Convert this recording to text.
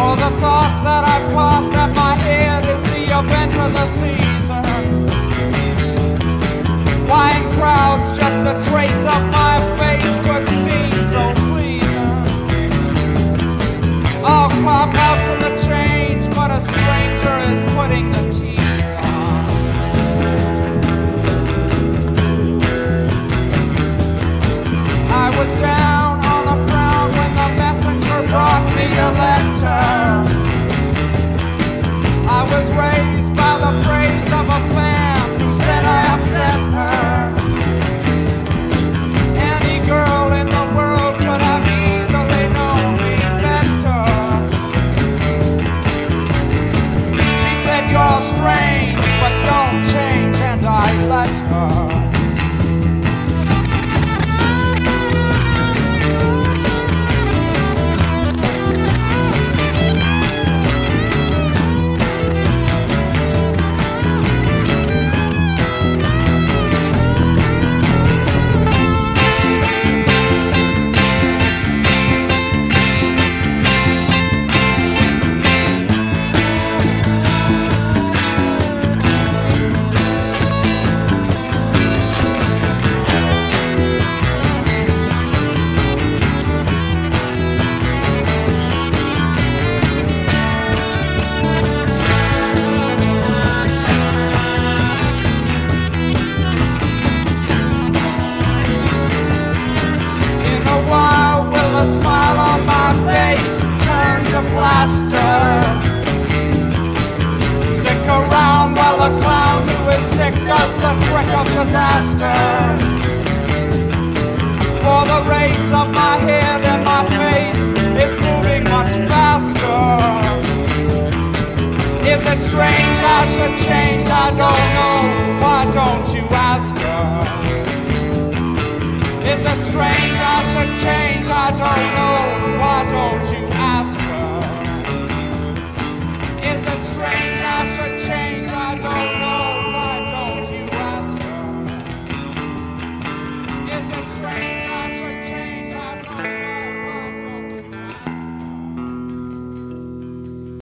For the thought that I've caught at my head is the event of the season. a blaster. Stick around while the clown who is sick does the trick of disaster. For the race of my head and my face is moving much faster. Is it strange I should change? I don't know. Why don't you ask her? Is it strange I should change? I don't know. Why don't